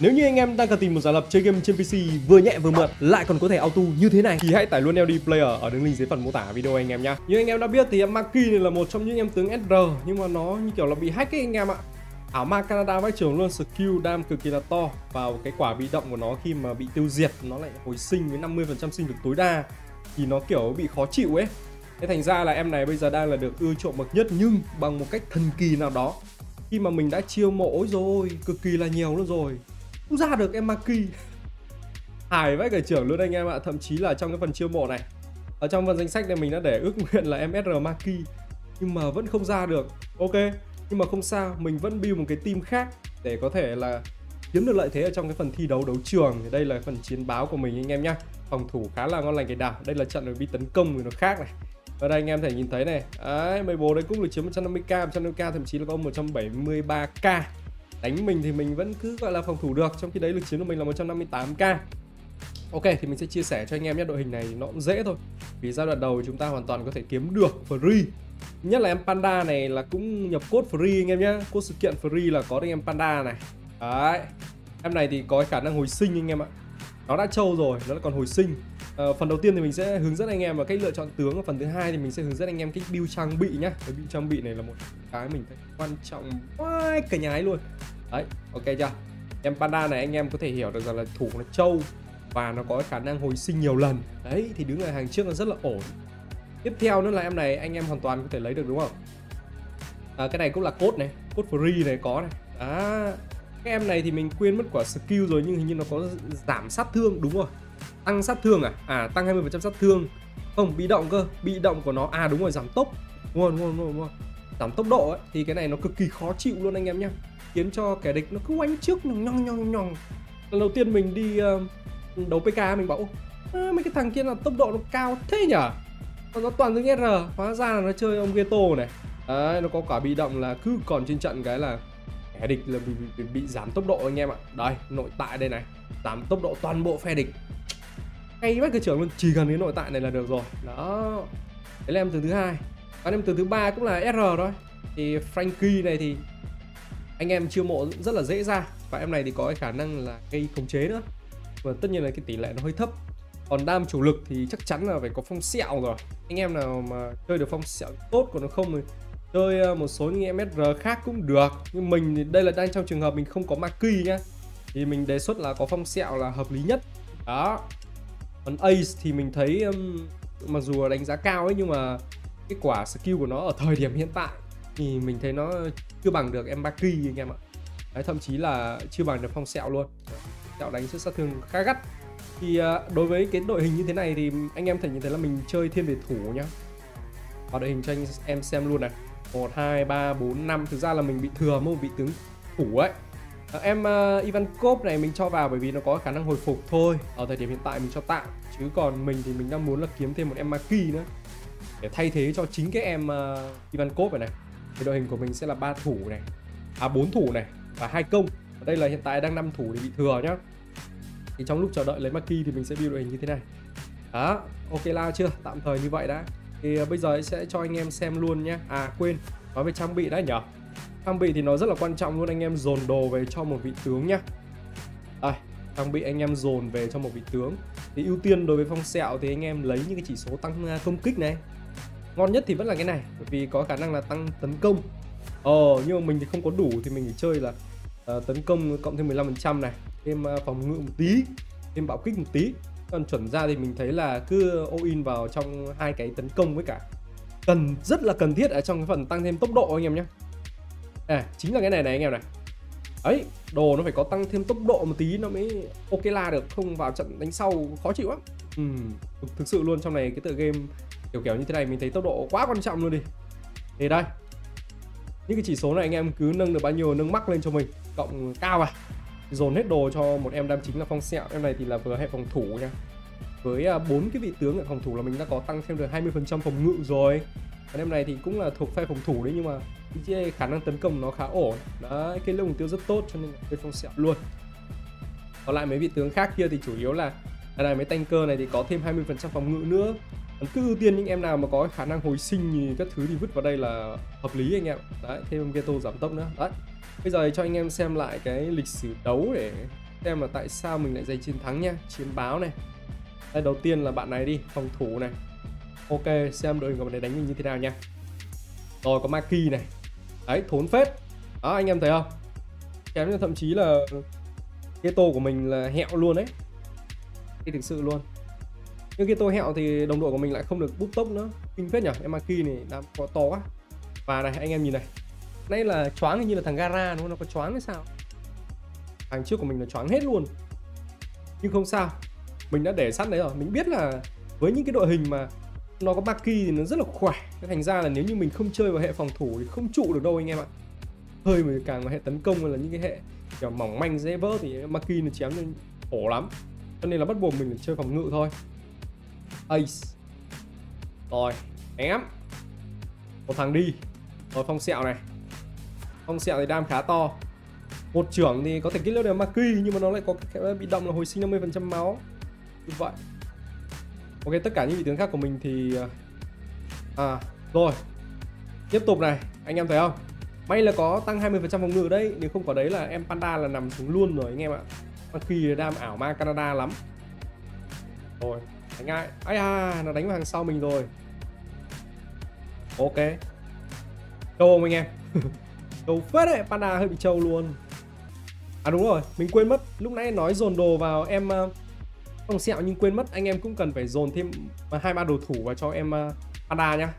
Nếu như anh em đang cần tìm một giả lập chơi game trên PC vừa nhẹ vừa mượt, lại còn có thể auto như thế này, thì hãy tải luôn LD Player ở đường link dưới phần mô tả video anh em nhá. Như anh em đã biết thì em Maki này là một trong những em tướng SR nhưng mà nó như kiểu là bị hack ấy anh em ạ. Ảo ma Canada vách trưởng luôn, skill đam cực kỳ là to vào cái quả bị động của nó khi mà bị tiêu diệt, nó lại hồi sinh với 50% sinh lực tối đa, thì nó kiểu bị khó chịu ấy. Thế thành ra là em này bây giờ đang là được ưa chuộng bậc nhất, nhưng bằng một cách thần kỳ nào đó khi mà mình đã chiêu mộ rồi, cực kỳ là nhiều luôn rồi không ra được em Maki. Hài vãi cả trưởng luôn anh em ạ, thậm chí là trong cái phần chiêu mộ này. Ở trong phần danh sách này mình đã để ước nguyện là em SR Maki. Nhưng mà vẫn không ra được. Ok, nhưng mà không sao, mình vẫn build một cái team khác để có thể là kiếm được lợi thế ở trong cái phần thi đấu đấu trường. Thì đây là phần chiến báo của mình anh em nhá. Phòng thủ khá là ngon lành cái đảo. Đây là trận được bị tấn công thì nó khác này. Ở đây anh em thể nhìn thấy này. Đấy, mấy bố đấy cũng được chiếm 150k 150k thậm chí là có 173k đánh mình thì mình vẫn cứ, gọi là, phòng thủ được. Trong khi đấy lực chiến của mình là 158k Ok, thì mình sẽ chia sẻ cho anh em nhé. Đội hình này nó cũng dễ thôi. Vì giai đoạn đầu chúng ta hoàn toàn có thể kiếm được free. Nhất là em panda này là cũng nhập cốt free anh em nhé. Cốt sự kiện free là có được em panda này. Đấy. Em này thì có khả năng hồi sinh anh em ạ. Nó đã trâu rồi, nó còn hồi sinh. Ờ, phần đầu tiên thì mình sẽ hướng dẫn anh em vào cách lựa chọn tướng phần thứ hai thì mình sẽ hướng dẫn anh em cách build trang bị nhá. Cái build trang bị này là một cái mình thấy quan trọng quá cả nhái luôn. Đấy ok chưa? Em panda này anh em có thể hiểu được rằng là thủ nó trâu và nó có khả năng hồi sinh nhiều lần. Đấy thì đứng ở hàng trước nó rất là ổn. Tiếp theo nữa là em này anh em hoàn toàn có thể lấy được đúng không? À, cái này cũng là cốt này cốt free này có này. À, cái em này thì mình quên mất quả skill rồi nhưng hình như nó có giảm sát thương đúng rồi tăng sát thương à? À tăng 20% sát thương. Không bị động cơ. Bị động của nó. À đúng rồi giảm tốc. Đúng rồi đúng rồi đúng rồi, giảm tốc độ ấy thì cái này nó cực kỳ khó chịu luôn anh em nhá. Khiến cho kẻ địch nó cứ oanh trước nhong nhong nhong nhong lần đầu tiên mình đi uh, đấu PK mình bảo à, mấy cái thằng kia là tốc độ nó cao thế nhở? Còn nó toàn những R. Hóa ra là nó chơi ông Ghetto này. Đấy nó có quả bị động là cứ còn trên trận cái là kẻ địch là bị, bị, bị giảm tốc độ anh em ạ. Đây nội tại đây này. Giảm tốc độ toàn bộ phe địch ngay bắt cửa trưởng luôn, chỉ cần cái nội tại này là được rồi. Đó. Đấy là em từ thứ hai. Còn em từ thứ ba cũng là R thôi. Thì Frankie này thì anh em chiêu mộ rất là dễ ra. Và em này thì có cái khả năng là gây khống chế nữa. Và tất nhiên là cái tỷ lệ nó hơi thấp. Còn đam chủ lực thì chắc chắn là phải có phong sẹo rồi. Anh em nào mà chơi được phong sẹo tốt, còn nó không thì chơi ờ, một số những em SR khác cũng được. Nhưng mình thì đây là đang trong trường hợp mình không có Maki nhá. Thì mình đề xuất là có phong sẹo là hợp lý nhất. Đó còn Ace thì mình thấy um, mặc dù là đánh giá cao ấy nhưng mà cái quả skill của nó ở thời điểm hiện tại thì mình thấy nó chưa bằng được em Maki anh em ạ. Đấy, thậm chí là chưa bằng được phong sẹo luôn. Sẹo đánh sức sát thương khá gắt. Thì uh, đối với cái đội hình như thế này thì anh em thể nhìn thấy là mình chơi thiên về thủ nhá. Vào đội hình cho anh em xem luôn này. 1, 2, 3, 4, 5 Thực ra là mình bị thừa một vị tướng thủ ấy. Ờ, em ờ, uh, Ivankov này mình cho vào bởi vì nó có khả năng hồi phục thôi. Ở thời điểm hiện tại mình cho tạm Chứ còn mình thì mình đang muốn là kiếm thêm một em Maki nữa. Để thay thế cho chính cái em ờ, uh, Ivankov này này. Thì đội hình của mình sẽ là ba thủ này À bốn thủ này Và hai công. Ở đây là hiện tại đang năm thủ thì bị thừa nhá. Thì trong lúc chờ đợi lấy Maki thì mình sẽ build đội hình như thế này. Đó Ok la chưa? Tạm thời như vậy đã. Thì uh, bây giờ sẽ cho anh em xem luôn nhé à quên nói về trang bị đã nhở? Trang bị thì nó rất là quan trọng luôn anh em dồn đồ về cho một vị tướng nhá. Đây trang bị anh em dồn về cho một vị tướng. Thì ưu tiên đối với phong sẹo thì anh em lấy những cái chỉ số tăng à, công kích này. Ngon nhất thì vẫn là cái này bởi vì có khả năng là tăng tấn công. Ờ nhưng mà mình thì không có đủ thì mình chỉ chơi là uh, tấn công cộng thêm 15% này thêm uh, phòng ngự một tí thêm bạo kích một tí. Còn chuẩn ra thì mình thấy là cứ all in vào trong hai cái tấn công với cả cần rất là cần thiết ở trong cái phần tăng thêm tốc độ anh em nhé à chính là cái này này anh em này. Ấy đồ nó phải có tăng thêm tốc độ một tí nó mới ok la được không vào trận đánh sau khó chịu lắm. Ừ, thực sự luôn trong này cái tựa game kiểu kiểu như thế này mình thấy tốc độ quá quan trọng luôn đi. Thì đây những cái chỉ số này anh em cứ nâng được bao nhiêu nâng mắc lên cho mình cộng cao à. Dồn hết đồ cho một em đam chính là phong sẹo em này thì là vừa hệ phòng thủ nha. Với à, bốn cái vị tướng ở phòng thủ là mình đã có tăng thêm được 20% phòng ngự rồi còn em này thì cũng là thuộc phe phòng thủ đấy, nhưng mà cái khả năng tấn công nó khá ổn. Đấy, cái lượng mục tiêu rất tốt cho nên cái phong sẹo luôn. Còn lại mấy vị tướng khác kia thì chủ yếu là đây này mấy tanker này thì có thêm 20% phòng ngự nữa. Còn cứ ưu tiên những em nào mà có khả năng hồi sinh thì các thứ thì vứt vào đây là hợp lý anh em. Đấy, thêm ghetto giảm tốc nữa. Đấy, bây giờ cho anh em xem lại cái lịch sử đấu để xem là tại sao mình lại giành chiến thắng nha. Chiến báo này. Đây, đầu tiên là bạn này đi, phòng thủ này ok, xem đội hình của bạn này đánh mình như thế nào nha. Rồi có Maki này. Đấy, thốn phết. Đó, anh em thấy không? Kém thậm chí là cái tô của mình là hẹo luôn đấy. Thì thực sự luôn. Nhưng cái tô hẹo thì đồng đội của mình lại không được bút tốc nữa. Kinh phết nhở? em Maki này đã có to quá. Và này, anh em nhìn này. Nay là choáng như là thằng gara đúng không? Nó có choáng hay sao? Hàng trước của mình là choáng hết luôn. Nhưng không sao. Mình đã để sẵn đấy rồi. Mình biết là với những cái đội hình mà nó có Maki thì nó rất là khỏe. Thành ra là nếu như mình không chơi vào hệ phòng thủ thì không trụ được đâu anh em ạ. Hơi mà càng vào hệ tấn công là những cái hệ kiểu mỏng manh dễ vỡ thì Maki nó chém lên khổ lắm. Cho nên là bắt buộc mình phải chơi phòng ngự thôi. Ace. Rồi ém, một thằng đi. Rồi phong sẹo này. Phong sẹo thì đam khá to. Một trưởng thì có thể kích lớp được Maki nhưng mà nó lại có cái bị động là hồi sinh 50% máu. Như vậy ok tất cả những vị tướng khác của mình thì à rồi. Tiếp tục này anh em thấy không? May là có tăng 20% phòng ngự đấy nếu không có đấy là em panda là nằm xuống luôn rồi anh em ạ. Maki đam ảo ma Canada lắm. Rồi đánh ai? Ai à nó đánh vào hàng sau mình rồi. Ok. Trâu không anh em. Trâu phết đấy panda hơi bị trâu luôn. À đúng rồi mình quên mất lúc nãy nói dồn đồ vào em uh, không sẹo nhưng quên mất anh em cũng cần phải dồn thêm à, hai ba đồ thủ vào cho em uh, panda nhá.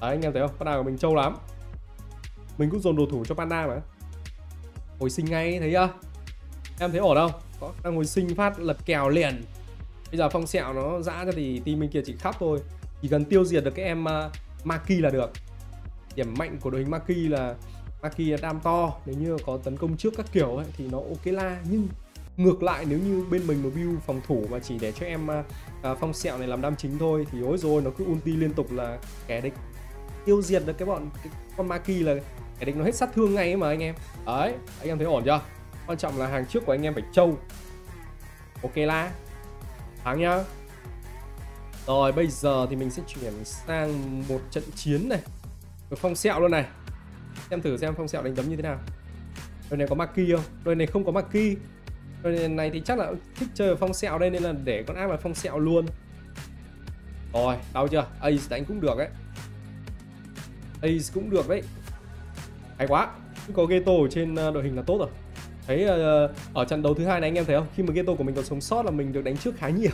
Đấy anh em thấy không? Panda của mình trâu lắm. Mình cũng dồn đồ thủ cho panda mà. Hồi sinh ngay thấy chưa? Em thấy ổn không? Có đang hồi sinh phát lật kèo liền. Bây giờ phong sẹo nó dã ra thì team bên kia chỉ khóc thôi. Chỉ cần tiêu diệt được cái em uh, Maki là được. Điểm mạnh của đội hình Maki là Maki là đam to. Nếu như có tấn công trước các kiểu ấy, thì nó ok la. Nhưng ngược lại nếu như bên mình một build phòng thủ mà chỉ để cho em uh, phong sẹo này làm đam chính thôi thì ối rồi nó cứ ulti liên tục là kẻ địch tiêu diệt được cái bọn cái con Maki là kẻ địch nó hết sát thương ngay ấy mà anh em. Đấy anh em thấy ổn chưa? Quan trọng là hàng trước của anh em phải trâu. Ok la. Thắng nhá. Rồi bây giờ thì mình sẽ chuyển sang một trận chiến này. Được phong sẹo luôn này. Xem thử xem phong sẹo đánh đấm như thế nào. Đôi này có Maki không? Đôi này không có Maki này thì chắc là thích chơi phong sẹo đây nên là để con ác là phong sẹo luôn. Rồi, đau chưa? Ace đánh cũng được đấy Ace cũng được đấy. Hay quá. Có ghetto ở trên ờ, đội hình là tốt rồi. Thấy ờ, ờ, ở trận đấu thứ hai này anh em thấy không? Khi mà ghetto của mình còn sống sót là mình được đánh trước khá nhiều.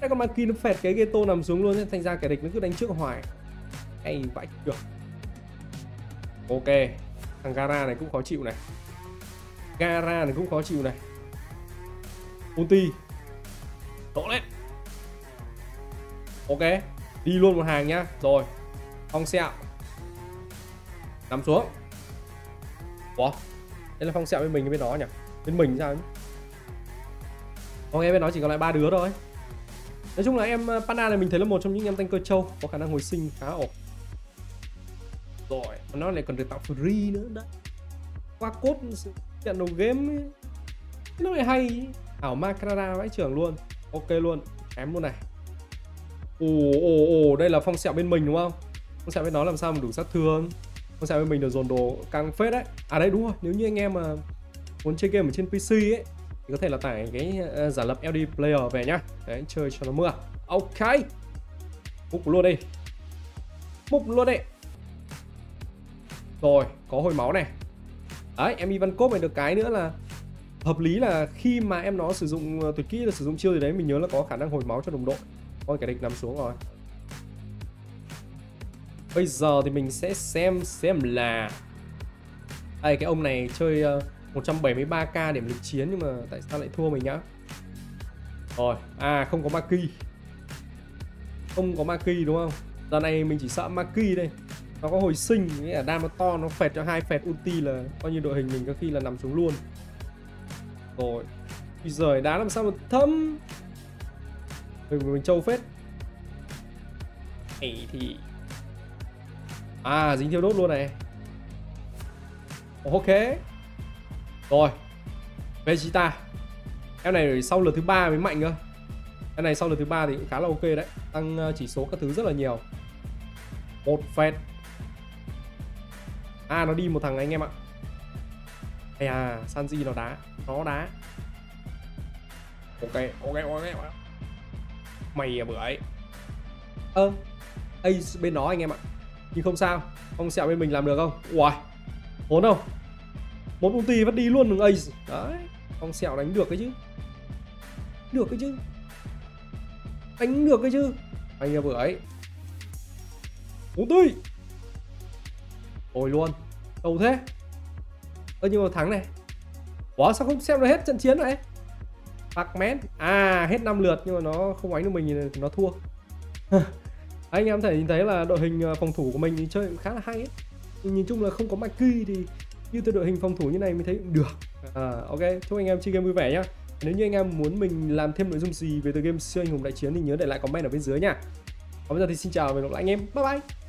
Cái con Maki nó phẹt cái ghetto nằm xuống luôn thành ra kẻ địch nó cứ đánh trước hoài. Hay vãi được. Ok. Thằng Gara này cũng khó chịu này. Gara này cũng khó chịu này ulti đổ lên ok đi luôn một hàng nhá. Rồi phong sẹo. Nằm xuống. Ủa? Đây là phong sẹo bên mình bên đó nhỉ? Bên mình sao ok bên đó chỉ còn lại ba đứa thôi. Nói chung là em ờ, Panda này mình thấy là một trong những em tanker châu có khả năng hồi sinh khá ổn. Rồi, nó lại còn được tạo free nữa đấy. Qua cốt trận đầu game ấy. nó lại hay ảo ma Canada vãi trưởng luôn. Ok luôn, chém luôn này. Ồ ồ ồ, đây là phong sẹo bên mình đúng không? Phong sẹo bên nó làm sao mà đủ sát thương? Phong sẹo bên mình được dồn đồ căng phết đấy. À đấy đúng rồi, nếu như anh em mà muốn chơi game ở trên PC ấy thì có thể là tải cái uh, giả lập LD Player về nhá đấy chơi cho nó mưa ok múc luôn đi múc luôn đi rồi có hồi máu này đấy em Ivan Cốp này được cái nữa là hợp lý là khi mà em nó sử dụng ờ, tuyệt kỹ là sử dụng chiêu gì đấy mình nhớ là có khả năng hồi máu cho đồng đội. Ôi kẻ địch nằm xuống rồi. Bây giờ thì mình sẽ xem xem là đây cái ông này chơi uh, 173k điểm lực chiến nhưng mà tại sao lại thua mình nhá? Rồi à không có Maki không có Maki đúng không? Giờ này mình chỉ sợ Maki đây. Nó có hồi sinh nghĩa là đam nó to nó phẹt cho hai phẹt ulti là coi như đội hình mình có khi là nằm xuống luôn rồi. Bây giờ đá làm sao mà thâm mình, mình trâu phết. Này thì à dính thiêu đốt luôn này. Ok. Rồi. Vegeta. Em này sau lượt thứ ba mới mạnh cơ. Em này sau lượt thứ ba thì cũng khá là ok đấy. Tăng ờ, chỉ số các thứ rất là nhiều. Một phẹt. À nó đi một thằng anh em ạ. Hay à Sanji nó đá. Nó đá. Ok ok ok mày à bữa ấy. Ơ ace bên nó anh em ạ. Nhưng không sao. Không sẹo bên mình làm được không? Ui hốn không? Một ulti vẫn đi luôn được ace đấy không sẹo đánh được cái chứ. Được cái chứ. Đánh được cái chứ. Anh à bữa ấy. Ulti! Ôi luôn đâu thế ơ nhưng mà thắng này. Ủa sao không xem nó hết trận chiến này Bạc mén À hết 5 lượt nhưng mà nó không đánh được mình thì nó thua. Anh em thể nhìn thấy là đội hình ờ, phòng thủ của mình thì chơi cũng khá là hay ấy. Nhìn chung là không có Maki thì như từ đội hình phòng thủ như này mình thấy cũng được. À, Ok chúc anh em chơi game vui vẻ nhá. Nếu như anh em muốn mình làm thêm nội dung gì về từ game siêu anh hùng đại chiến thì nhớ để lại comment ở bên dưới nha. Còn bây giờ thì xin chào và hẹn gặp lại anh em. Bye bye.